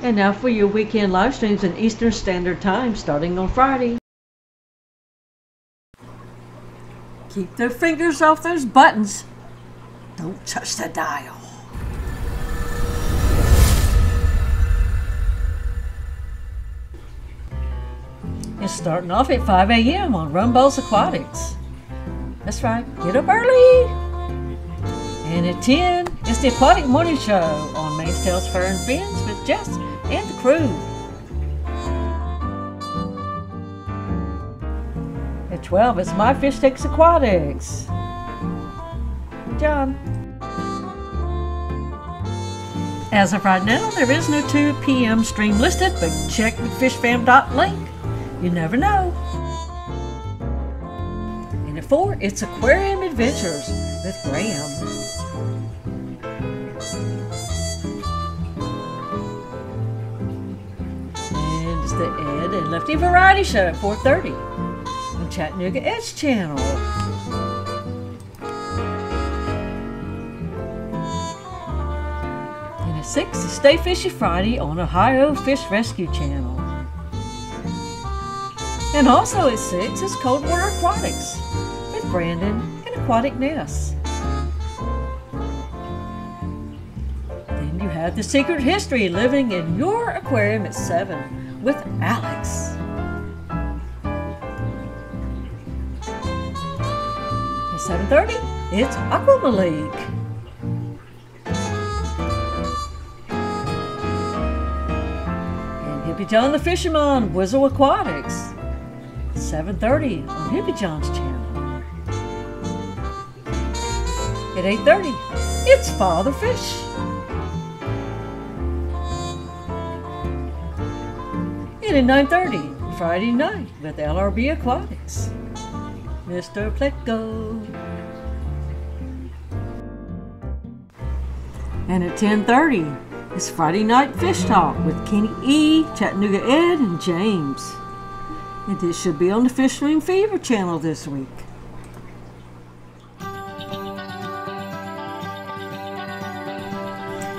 And now for your weekend live streams in Eastern Standard Time starting on Friday. Keep their fingers off those buttons. Don't touch the dial. It's starting off at 5 a.m. on Rumballs Aquatics. That's right, get up early. And at 10, it's the Aquatic Morning Show on Mainsdale's Fur and Fins with Jess and the crew. At 12, it's My Fish Takes Aquatics. John. As of right now, there is no 2 p.m. stream listed, but check fishfam.link. You never know. And at 4, it's Aquarium Adventures with Graham. The Ed and Lefty Variety Show at 4.30 on Chattanooga Ed's Channel. And at 6 is Stay Fishy Friday on Ohio Fish Rescue Channel. And also at 6 is Coldwater Aquatics with Brandon and Aquatic Ness. Then you have The Secret History Living in Your Aquarium at 7 with Alex. At 7.30, it's Aqua Malik. And Hippie John the Fisherman, Whizzle Aquatics. 7.30 on Hippie John's channel. At 8.30, it's Father Fish. At 9.30, Friday night with LRB Aquatics. Mr. Pletko. And at 10.30, it's Friday Night Fish Talk with Kenny E, Chattanooga Ed, and James. And this should be on the Fish Room Fever channel this week.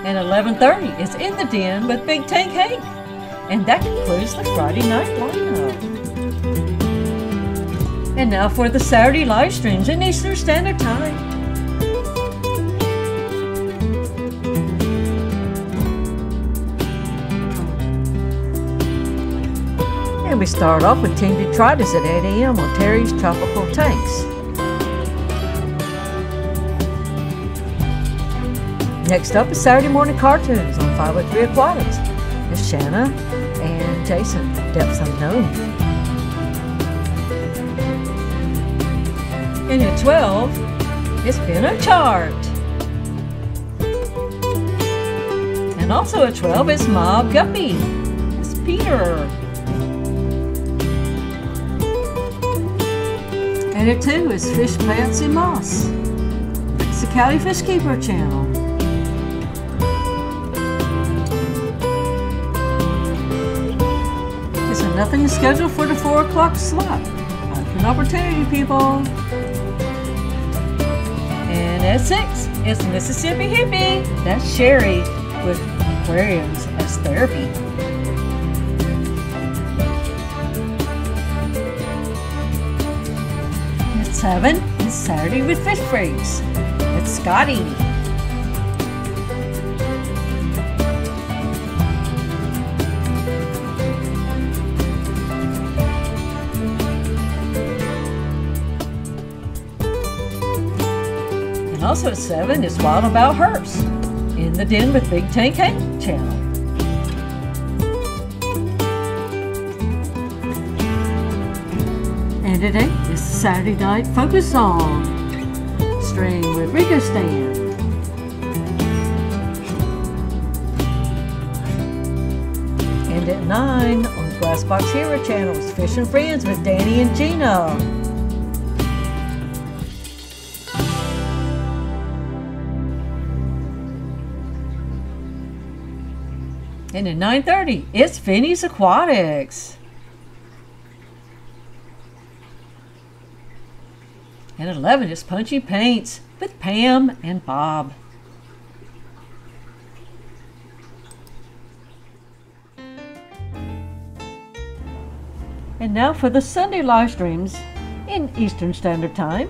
And 11.30, it's In the Den with Big Tank Hank. And that concludes the Friday night lineup. And now for the Saturday live streams in Eastern Standard Time. And we start off with Team Detritus at 8 a.m. on Terry's Tropical Tanks. Next up is Saturday Morning Cartoons on 503 Aquatics. Shanna and Jason, Depths Unknown. In at 12, it's Beno Chart. And also a 12, it's Mob Guppy. It's Peter. And at 2 is Fish Plants and Moss. It's the Cali Fish Keeper channel. Is there nothing scheduled for the 4 o'clock slot? An opportunity, people. And at 6 is Mississippi Hippie. That's Sherry with aquariums as therapy. At 7 it's Saturday with Fish Freaks. It's Scotty. Also at 7 is Wild About Hers in the Den with Big Tank Hank channel. And at 8 is Saturday Night Focus Song stream with Rico Stan. And at 9 on Glassbox Hero channels, Fish and Friends with Danny and Gina. And at 9.30, it's Finney's Aquatics. And at 11, it's Punchy Paints with Pam and Bob. And now for the Sunday live streams in Eastern Standard Time.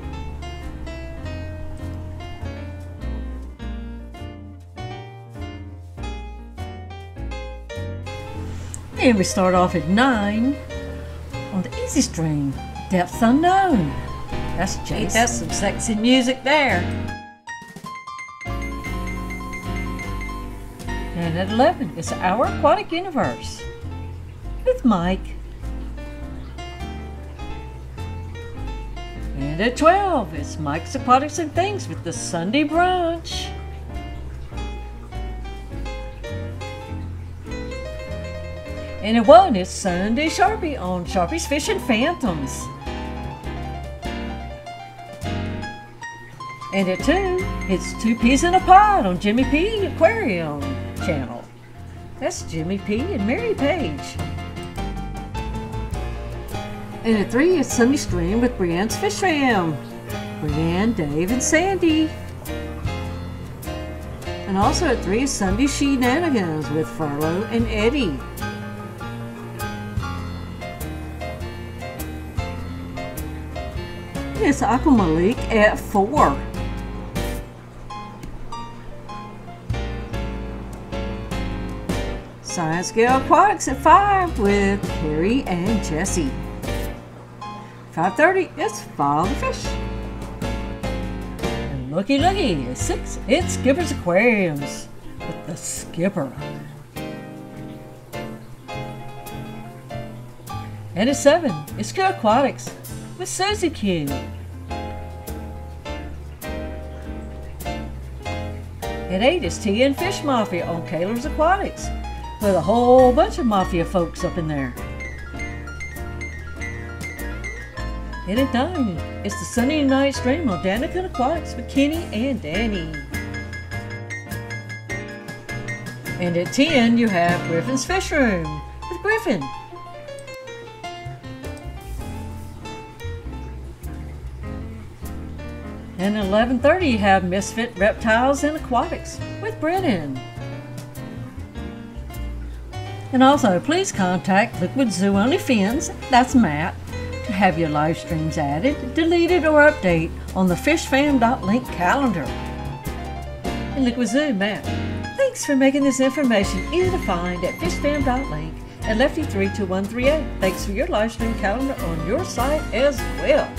And we start off at 9 on the Easy Stream, Depths Unknown. That's Jason. That's some sexy music there. And at 11, it's Our Aquatic Universe with Mike. And at 12, it's Mike's Aquatics and Things with the Sunday Brunch. And at 1, it's Sunday Sharpie on Sharpie's Fishing Phantoms. And at 2, it's Two Peas in a Pod on Jimmy P Aquarium channel. That's Jimmy P and Mary Page. And at 3, it's Sunday Stream with Brienne's Fish Fam. Brienne, Dave, and Sandy. And also at 3 is Sunday Shenanigans with Furlow and Eddie. It's Aqua Malik at 4. Science Gale Aquatics at 5 with Carrie and Jesse. 5.30, it's Follow the Fish. And looky looky, at 6, it's Skipper's Aquariums with the Skipper. And at 7, it's Q Aquatics with Susie Q. At 8 is Tea and Fish Mafia on Kaler's Aquatics with a whole bunch of Mafia folks up in there. And at 9, it's the Sunday Night Stream on Danica Aquatics with Kenny and Danny. And at 10, you have Griffin's Fish Room with Griffin. And at 11.30, you have Misfit Reptiles and Aquatics with Brennan. And also, please contact Liquid Zoo Only Fins, that's Matt, to have your live streams added, deleted, or update on the fishfam.link calendar. And Liquid Zoo, Matt, thanks for making this information easy to find at fishfam.link and Lefty3213a. Thanks for your live stream calendar on your site as well.